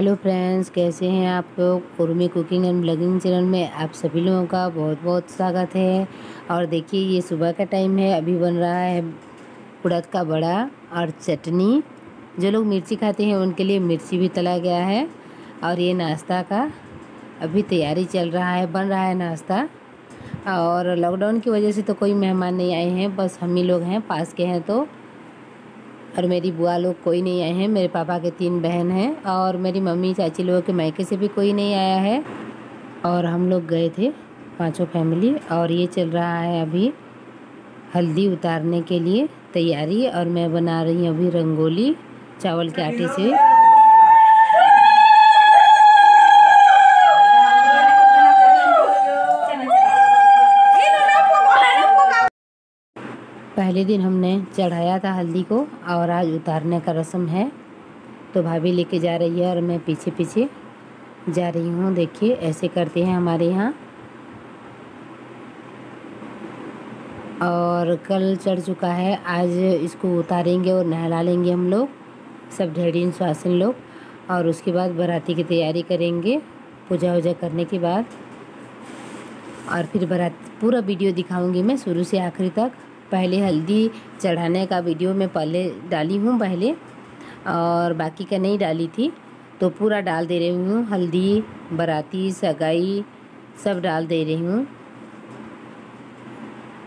Hello friends कैसे हैं आप लोग? Urmi cooking and blogging channel में आप सभी लोगों का बहुत बहुत स्वागत है। और देखिए, ये सुबह का टाइम है, अभी बन रहा है उड़द का बड़ा और चटनी। जो लोग मिर्ची खाते हैं, उनके लिए मिर्ची भी तला गया है और ये नाश्ता का अभी तैयारी चल रहा है, बन रहा है नाश्ता। और लॉकडाउन की वजह से तो कोई मेहमान नहीं आए हैं, बस हम ही लोग हैं, पास के हैं तो। और मेरी बुआ लोग कोई नहीं आए हैं। मेरे पापा के तीन बहन हैं और मेरी मम्मी, चाची लोगों के मायके से भी कोई नहीं आया है। और हम लोग गए थे, पाँचों फैमिली, और ये चल रहा है अभी हल्दी उतारने के लिए तैयारी। और मैं बना रही हूँ अभी रंगोली, चावल के आटे से। पहले दिन हमने चढ़ाया था हल्दी को और आज उतारने का रस्म है। तो भाभी लेके जा रही है और मैं पीछे पीछे जा रही हूँ। देखिए, ऐसे करते हैं हमारे यहाँ। और कल चढ़ चुका है। आज इसको उतारेंगे और नहला लेंगे हम लोग, सब ढेड़ीन सुहासिन लोग। और उसके बाद बाराती की तैयारी करेंगे पूजा वूजा करने के बाद। और फिर बारात, पूरा वीडियो दिखाऊँगी मैं शुरू से आखिरी तक। पहले हल्दी चढ़ाने का वीडियो मैं पहले डाली हूँ पहले, और बाकी का नहीं डाली थी। तो पूरा डाल दे रही हूँ, हल्दी, बराती, सगाई, सब डाल दे रही हूँ।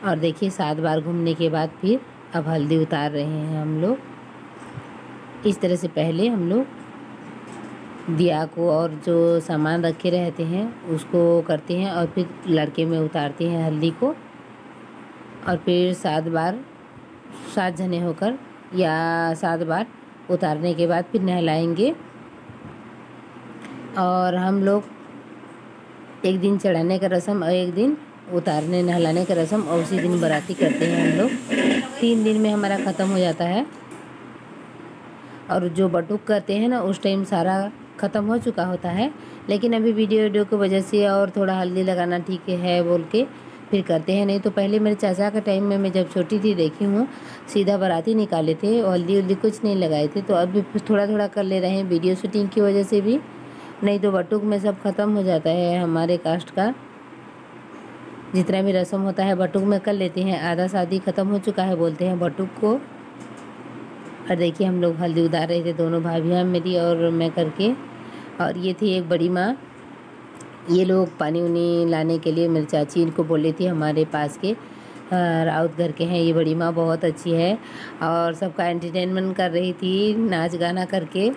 और देखिए, सात बार घूमने के बाद फिर अब हल्दी उतार रहे हैं हम लोग। इस तरह से पहले हम लोग दिया को और जो सामान रखे रहते हैं, उसको करते हैं और फिर लड़के में उतारते हैं हल्दी को। और फिर सात बार, सात जने होकर या सात बार उतारने के बाद फिर नहलाएँगे। और हम लोग एक दिन चढ़ाने का रस्म और एक दिन उतारने, नहलाने का रस्म, और उसी दिन बराती करते हैं हम लोग। तीन दिन में हमारा ख़त्म हो जाता है। और जो बटुक करते हैं ना, उस टाइम सारा ख़त्म हो चुका होता है। लेकिन अभी वीडियो वीडियो की वजह से और थोड़ा हल्दी लगाना ठीक है बोल के फिर करते हैं। नहीं तो पहले मेरे चाचा का टाइम में मैं जब छोटी थी देखी हूँ, सीधा बाराती निकाले थे हल्दी उल्दी कुछ नहीं लगाए थे। तो अभी थोड़ा थोड़ा कर ले रहे हैं वीडियो शूटिंग की वजह से भी। नहीं तो बटुक में सब ख़त्म हो जाता है हमारे कास्ट का। जितना भी रस्म होता है बटुक में कर लेते हैं। आधा शादी ख़त्म हो चुका है, बोलते हैं बटुक को। और देखिए हम लोग हल्दी उतार रहे थे, दोनों भाभियाँ मेरी और मैं करके। और ये थी एक बड़ी माँ। ये लोग पानी उनी लाने के लिए मेरी चाची इनको बोल रही थी हमारे पास के राउत घर के हैं। ये बड़ी माँ बहुत अच्छी है और सबका एंटरटेनमेंट कर रही थी, नाच गाना करके।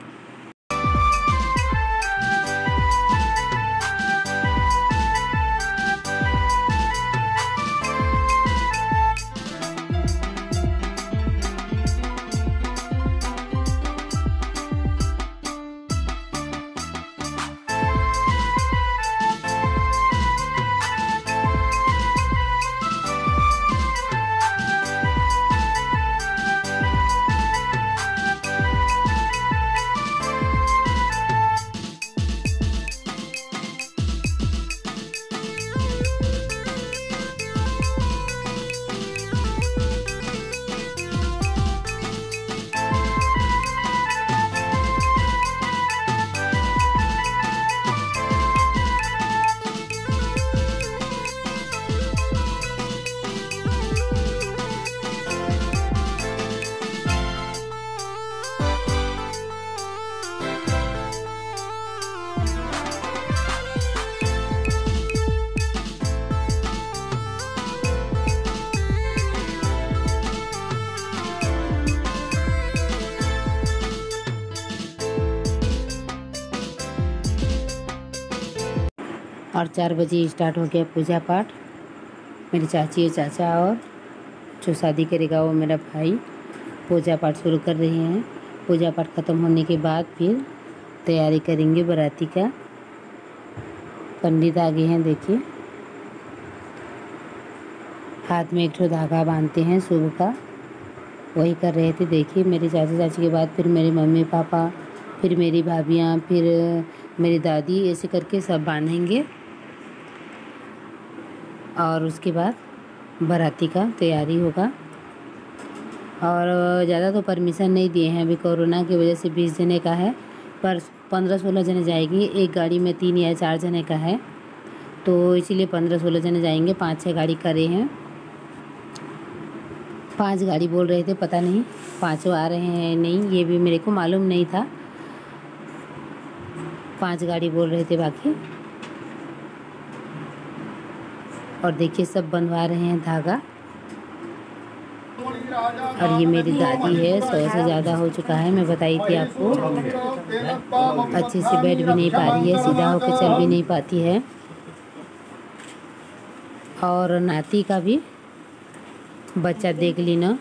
और चार बजे स्टार्ट हो गया पूजा पाठ। मेरी चाची और चाचा और जो शादी करेगा वो मेरा भाई पूजा पाठ शुरू कर रहे हैं। पूजा पाठ ख़त्म होने के बाद फिर तैयारी करेंगे बाराती का। पंडित आगे हैं, देखिए। हाथ में एक ठो धागा बांधते हैं शुभ का। वही कर रहे थे, देखिए। मेरे चाचा चाची के बाद फिर मेरे मम्मी पापा, फिर मेरी भाभियाँ, फिर मेरी दादी, ऐसे करके सब बांधेंगे। और उसके बाद बाराती का तैयारी होगा। और ज़्यादा तो परमिशन नहीं दिए हैं, अभी कोरोना की वजह से बीस जने का है, पर पंद्रह सोलह जने जाएगी। एक गाड़ी में तीन या चार जने का है तो इसीलिए पंद्रह सोलह जने जाएँगे। पाँच छः गाड़ी करे हैं। पाँच गाड़ी बोल रहे थे, पता नहीं, पाँचों आ रहे हैं नहीं, ये भी मेरे को मालूम नहीं था। पाँच गाड़ी बोल रहे थे बाकी। और देखिए सब बनवा रहे हैं धागा। और ये मेरी दादी है सौ से ज़्यादा हो चुका है मैं बताई थी आपको। अच्छे से बैठ भी नहीं पा रही है सीधा होकर चल भी नहीं पाती है। और नाती का भी बच्चा देख ली ना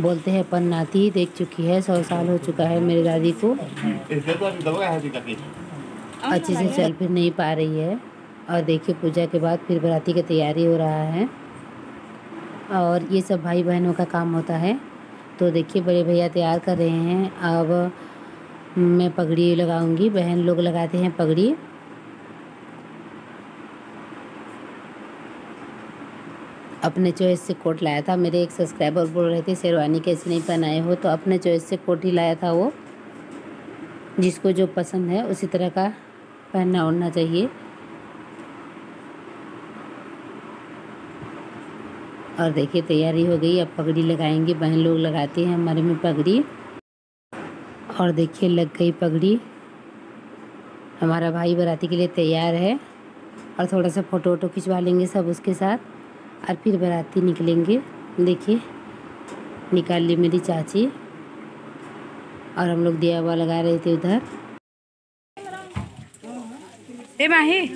बोलते हैं पर नाती ही देख चुकी है सौ साल हो चुका है मेरी दादी को। अच्छे से चल फिर नहीं पा रही है। और देखिए पूजा के बाद फिर बराती की तैयारी हो रहा है। और ये सब भाई बहनों का काम होता है। तो देखिए बड़े भैया तैयार कर रहे हैं। अब मैं पगड़ी लगाऊँगी। बहन लोग लगाते हैं पगड़ी। अपने चॉइस से कोट लाया था। मेरे एक सब्सक्राइबर बोल रहे थे, शेरवानी कैसे नहीं पहनाए हो तो अपने चॉइस से कोट ही लाया था वो। जिसको जो पसंद है, उसी तरह का पहनना ओढ़ना चाहिए। और देखिए, तैयारी हो गई। अब पगड़ी लगाएँगे। बहन लोग लगाते हैं हमारे में पगड़ी। और देखिए, लग गई पगड़ी। हमारा भाई बराती के लिए तैयार है। और थोड़ा सा फ़ोटो वोटो खिंचवा लेंगे सब उसके साथ। और फिर बराती निकलेंगे। देखिए, निकाल ली मेरी चाची। और हम लोग दिया हुआ लगा रहे थे उधर। ए, माही।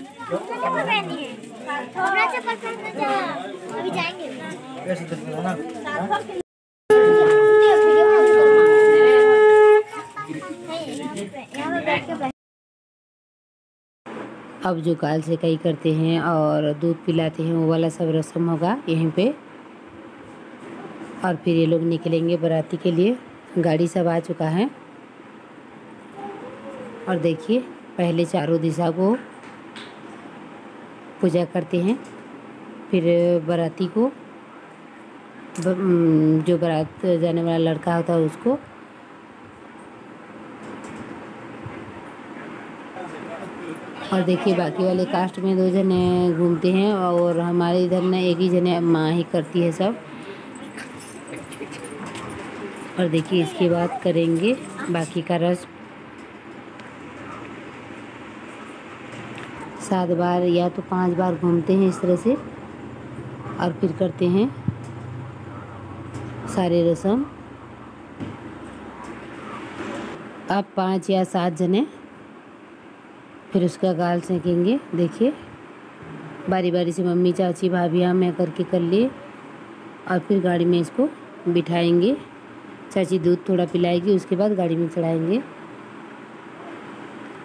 अब जो काल से कई करते हैं और दूध पिलाते हैं, वो वाला सब रस्म होगा यहीं पे। और फिर ये लोग निकलेंगे बाराती के लिए। गाड़ी सब आ चुका है। और देखिए, पहले चारों दिशा को पूजा करते हैं। फिर बाराती को जो बारात जाने वाला लड़का होता है उसको और देखिए, बाकी वाले कास्ट में दो जने घूमते हैं और हमारे इधर ना एक ही जने माँ ही करती है सब। और देखिए, इसके बाद करेंगे बाकी का रस। सात बार या तो पाँच बार घूमते हैं इस तरह से और फिर करते हैं सारे रस्म। अब पाँच या सात जने फिर उसका गाल सेकेंगे, देखिए। बारी बारी से मम्मी, चाची, भाभियाँ, मैं करके कर लिए और फिर गाड़ी में इसको बिठाएँगे। चाची दूध थोड़ा पिलाएगी, उसके बाद गाड़ी में चढ़ाएँगे।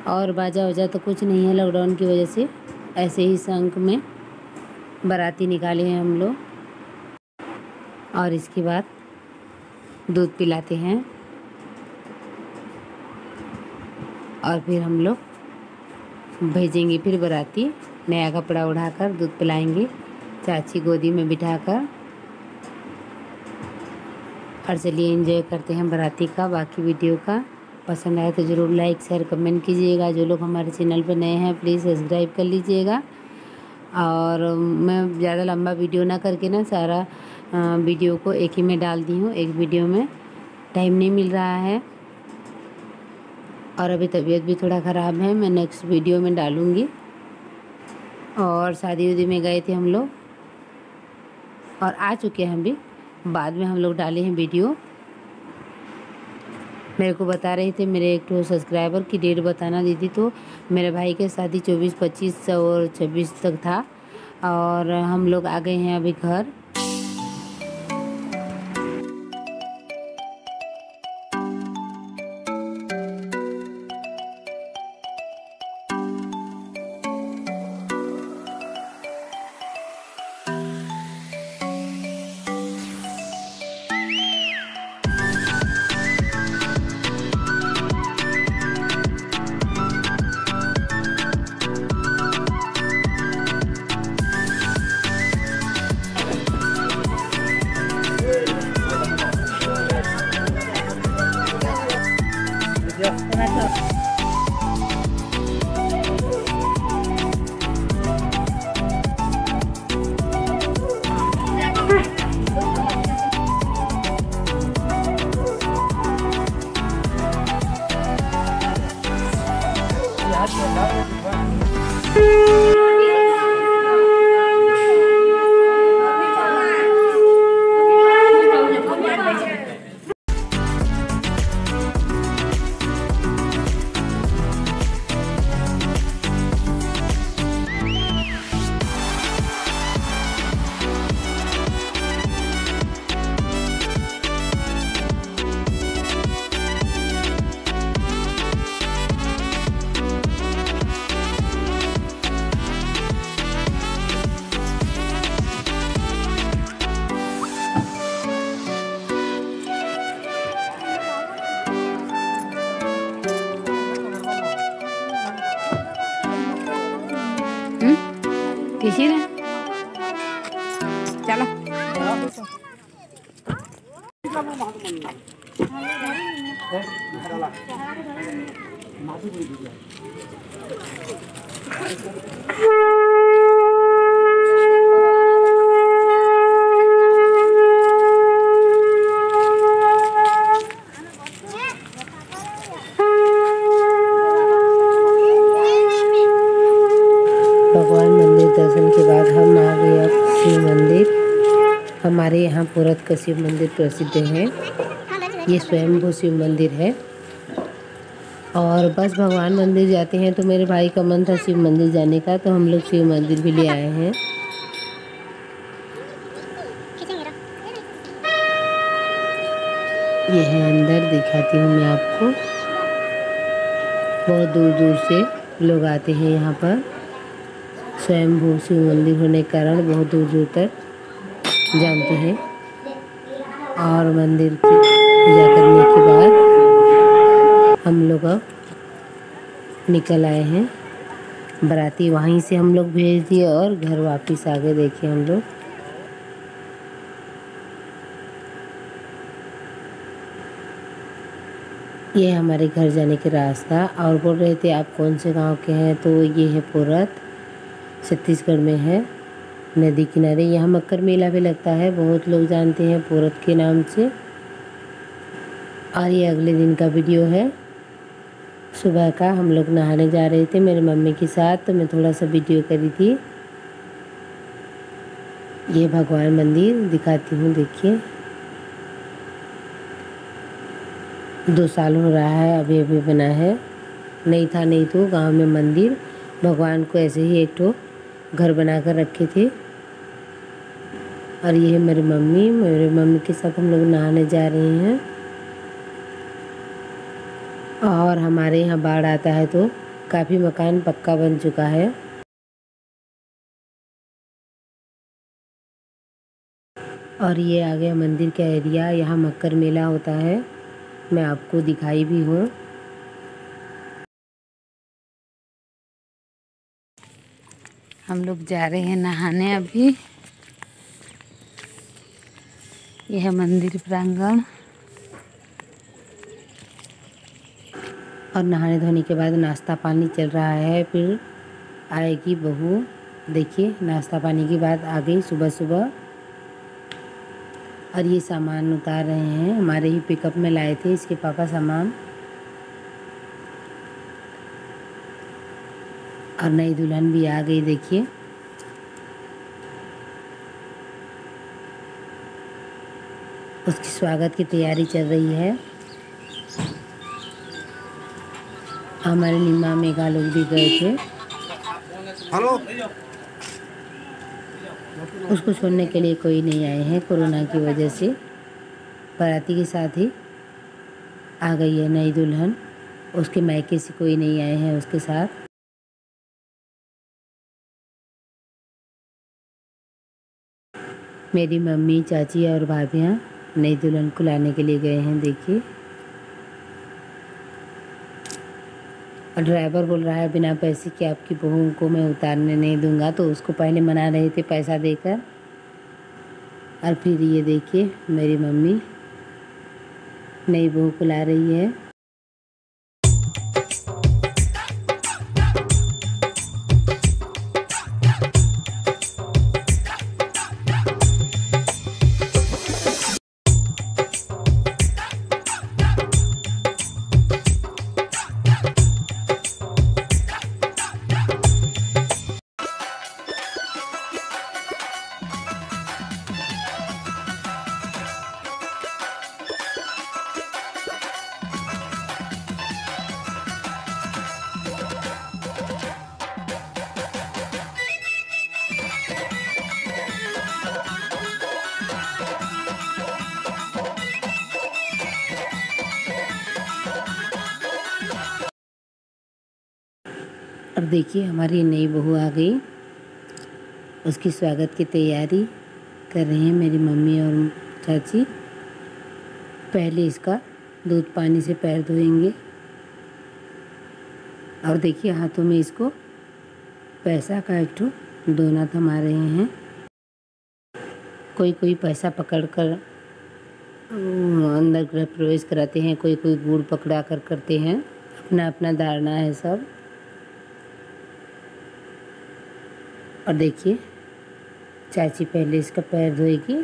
और बाजा वजा तो कुछ नहीं है लॉकडाउन की वजह से। ऐसे ही संक में बाराती निकाले हैं हम लोग। और इसके बाद दूध पिलाते हैं। और फिर हम लोग भेजेंगे फिर बाराती। नया कपड़ा उड़ाकर दूध पिलाएँगे। चाची गोदी में बिठाकर और चलिए एंजॉय करते हैं बाराती का, बाकी वीडियो का। पसंद आए तो ज़रूर लाइक शेयर कमेंट कीजिएगा। जो लोग हमारे चैनल पर नए हैं प्लीज़ सब्सक्राइब कर लीजिएगा। और मैं ज़्यादा लंबा वीडियो ना करके ना सारा वीडियो को एक ही में डाल दी हूँ। एक वीडियो में टाइम नहीं मिल रहा है। और अभी तबीयत भी थोड़ा ख़राब है, मैं नेक्स्ट वीडियो में डालूँगी। और शादी उदी में गए थे हम लोग। और आ चुके हैं अभी। बाद में हम लोग डाले हैं वीडियो मेरे को बता रहे थे, मेरे एक तो सब्सक्राइबर की डेट बताना दी थी तो मेरे भाई के शादी चौबीस पच्चीस और छब्बीस तक था। और हम लोग आ गए हैं अभी घर। भगवान मंदिर दर्शन के बाद हम आ गए अब शिव मंदिर। हमारे यहाँ पूरत का शिव मंदिर प्रसिद्ध है। ये स्वयंभू शिव मंदिर है। और बस भगवान मंदिर जाते हैं तो मेरे भाई का मन था शिव मंदिर जाने का तो हम लोग शिव मंदिर भी ले आए हैं। ये है अंदर, दिखाती हूँ मैं आपको। बहुत दूर दूर से लोग आते हैं यहाँ पर। स्वयंभू शिव मंदिर होने के कारण बहुत दूर दूर तक जानते हैं। और मंदिर की पूजा करने के बाद हम लोग अब निकल आए हैं। बराती वहीं से हम लोग भेज दिए और घर वापस आ गए, देखिए हम लोग। ये हमारे घर जाने के रास्ता। और बोल रहे थे, आप कौन से गाँव के हैं? तो ये है पूरत, छत्तीसगढ़ में है, नदी किनारे। यहाँ मकर मेला भी लगता है, बहुत लोग जानते हैं पूरत के नाम से। और ये अगले दिन का वीडियो है। सुबह का हम लोग नहाने जा रहे थे मेरे मम्मी के साथ तो मैं थोड़ा सा वीडियो करी थी। ये भगवान मंदिर दिखाती हूँ, देखिए। दो साल हो रहा है, अभी अभी बना है। नहीं था, नहीं तो गाँव में मंदिर, भगवान को ऐसे ही एक ठो घर बना कर रखे थे। और ये है मेरी मम्मी, मेरे मम्मी के साथ हम लोग नहाने जा रहे हैं। और हमारे यहाँ बाढ़ आता है तो काफ़ी मकान पक्का बन चुका है। और ये आ गया मंदिर का एरिया, यहाँ मकर मेला होता है। मैं आपको दिखाई भी हूँ। हम लोग जा रहे हैं नहाने अभी। यह मंदिर प्रांगण। और नहाने धोने के बाद नाश्ता पानी चल रहा है, फिर आएगी बहू। देखिए, नाश्ता पानी के बाद आ गई सुबह सुबह। और ये सामान उतार रहे हैं, हमारे ही पिकअप में लाए थे इसके पापा सामान। और नई दुल्हन भी आ गई, देखिए। उसकी स्वागत की तैयारी चल रही है। हमारे निमा मेगा लोग भी गए थे। हेलो। उसको छोड़ने के लिए कोई नहीं आए हैं कोरोना की वजह से। बाराती के साथ ही आ गई है नई दुल्हन। उसके मायके से कोई नहीं आए हैं उसके साथ। मेरी मम्मी चाची और भाभियाँ नई दुल्हन को लाने के लिए गए हैं देखिए। और ड्राइवर बोल रहा है, बिना पैसे के आपकी बहू को मैं उतारने नहीं दूँगा। तो उसको पहले मना रहे थे पैसा देकर। और फिर ये देखिए, मेरी मम्मी नई बहू को ला रही है। और देखिए, हमारी नई बहू आ गई। उसकी स्वागत की तैयारी कर रहे हैं मेरी मम्मी और चाची। पहले इसका दूध पानी से पैर धोएँगे। और देखिए, हाथों में इसको पैसा का एक ठो दोना थमा रहे हैं। कोई कोई पैसा पकड़ कर अंदर गृह प्रवेश कराते हैं कोई कोई गुड़ पकड़ा कर करते हैं। अपना अपना धारणा है सब। और देखिए, चाची पहले इसका पैर धोएगी,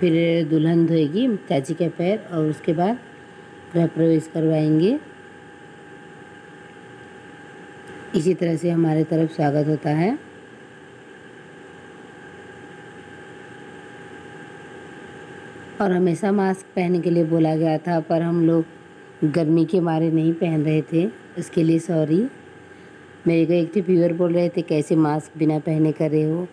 फिर दुल्हन धोएगी, चाची का पैर और उसके बाद गृह प्रवेश करवाएँगे। इसी तरह से हमारे तरफ़ स्वागत होता है। और हमेशा मास्क पहनने के लिए बोला गया था, पर हम लोग गर्मी के मारे नहीं पहन रहे थे उसके लिए सॉरी। मेरे को एक तो व्यूअर बोल रहे थे, कैसे मास्क बिना पहने कर रहे हो?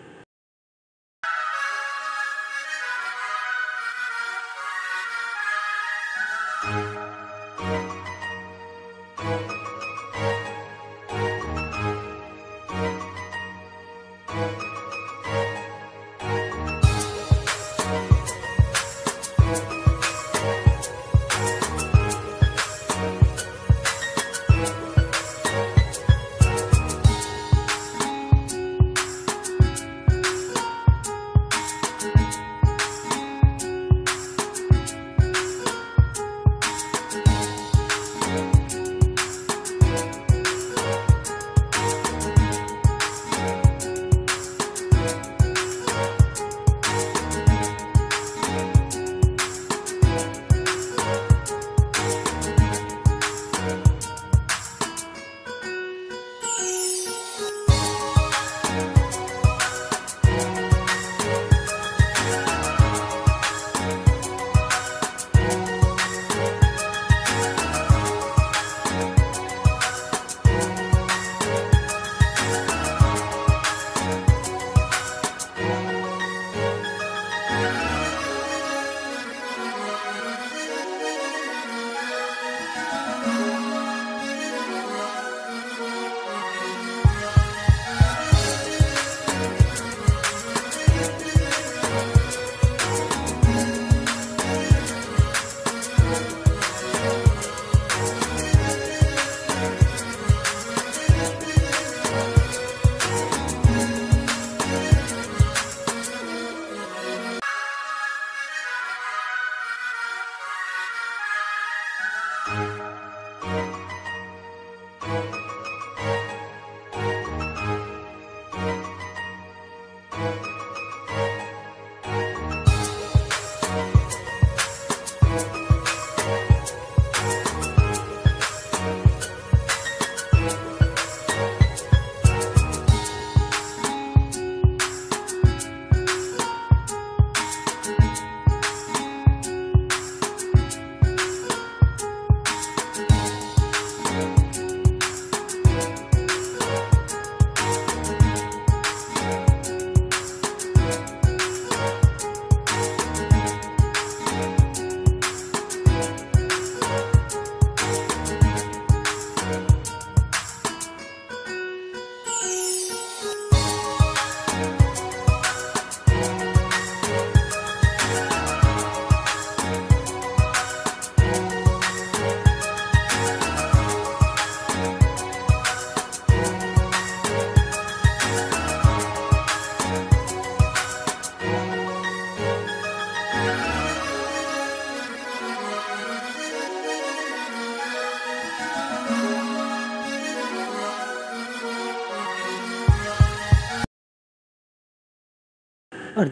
और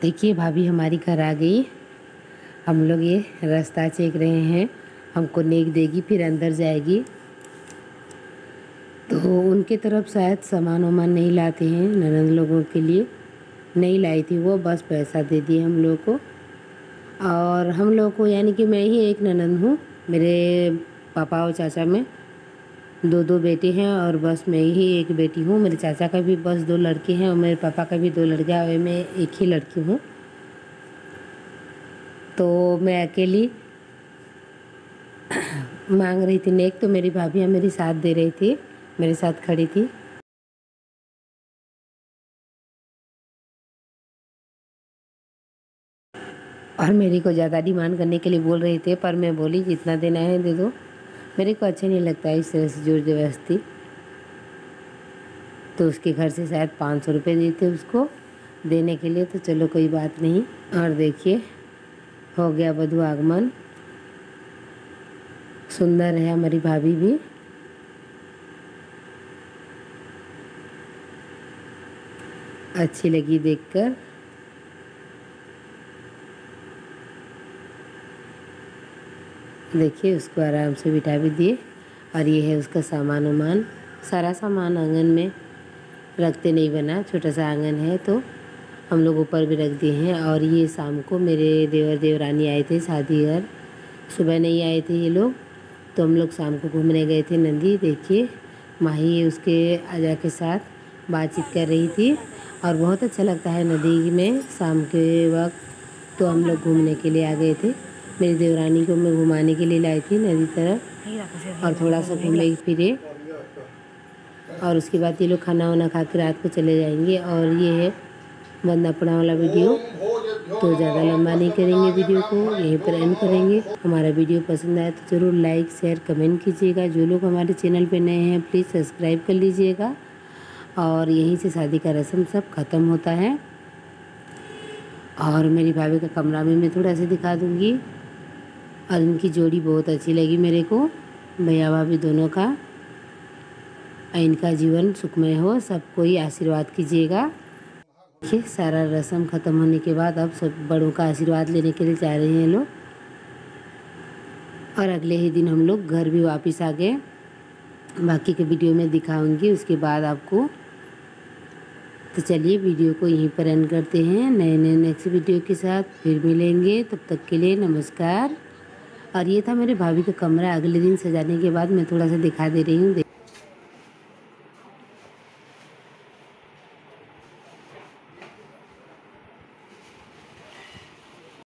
देखिए, भाभी हमारी घर आ गई। हम लोग ये रास्ता चेक रहे हैं। हमको नेक देगी, फिर अंदर जाएगी। तो उनके तरफ़ शायद सामान वामान नहीं लाते हैं, ननद लोगों के लिए। नहीं लाई थी वो, बस पैसा दे दिए हम लोग को। और हम लोग को, यानी कि मैं ही एक ननंद हूँ, मेरे पापा और चाचा में। दो दो बेटे हैं और बस मैं ही एक बेटी हूँ। मेरे चाचा का भी बस दो लड़के हैं और मेरे पापा का भी दो लड़के हैं और मैं एक ही लड़की हूँ। तो मैं अकेली मांग रही थी नेक तो मेरी भाभी मेरी साथ दे रही थी, मेरे साथ खड़ी थी। और मेरी को ज़्यादा डिमांड करने के लिए बोल रहे थे, पर मैं बोली जितना देना है दे दो। मेरे को अच्छा नहीं लगता इस तरह से ज़ोर ज़बरदस्ती तो उसके घर से शायद पाँच सौ रुपये देते उसको। देने के लिए तो चलो कोई बात नहीं। और देखिए, हो गया वधु आगमन। सुंदर है हमारी भाभी भी। अच्छी लगी देखकर। देखिए, उसको आराम से बिठा भी दिए और ये है उसका सामान वामान सारा सामान आँगन में रखते नहीं बना, छोटा सा आँगन है तो हम लोग ऊपर भी रख दिए हैं। और ये शाम को मेरे देवर देवरानी आए थे शादी घर। सुबह नहीं आए थे ये लोग तो हम लोग शाम को घूमने गए थे नदी। देखिए, माही उसके आजा के साथ बातचीत कर रही थी और बहुत अच्छा लगता है नदी में शाम के वक्त तो हम लोग घूमने के लिए आ गए थे। मेरी देवरानी को मैं घुमाने के लिए लाई थी नदी तरफ़ और थोड़ा सा घूमे फिरे। और उसके बाद ये लोग खाना वाना खा के रात को चले जाएँगे और ये है बंदा पड़ा वाला वीडियो। तो ज़्यादा लंबा नहीं करेंगे वीडियो को, यहीं पर एंड करेंगे। हमारा वीडियो पसंद आए तो ज़रूर लाइक शेयर कमेंट कीजिएगा। जो लोग हमारे चैनल पे नए हैं प्लीज़ सब्सक्राइब कर लीजिएगा। और यहीं से शादी का रस्म सब ख़त्म होता है। और मेरी भाभी का कमरा भी मैं थोड़ा सा दिखा दूँगी। और इनकी जोड़ी बहुत अच्छी लगी मेरे को। भैया भाभी दोनों का। और इनका जीवन सुखमय हो। सबको ही आशीर्वाद कीजिएगा। देखिए, सारा रस्म ख़त्म होने के बाद अब सब बड़ों का आशीर्वाद लेने के लिए जा रहे हैं लोग। और अगले ही दिन हम लोग घर भी वापस आ गए। बाकी के वीडियो में दिखाऊँगी, उसके बाद आपको। तो चलिए, वीडियो को यहीं पर एंड करते हैं। नए नए नेक्स्ट वीडियो के साथ फिर मिलेंगे। तब तक के लिए नमस्कार। और ये था मेरे भाभी का कमरा। अगले दिन सजाने के बाद मैं थोड़ा सा दिखा दे रही हूँ।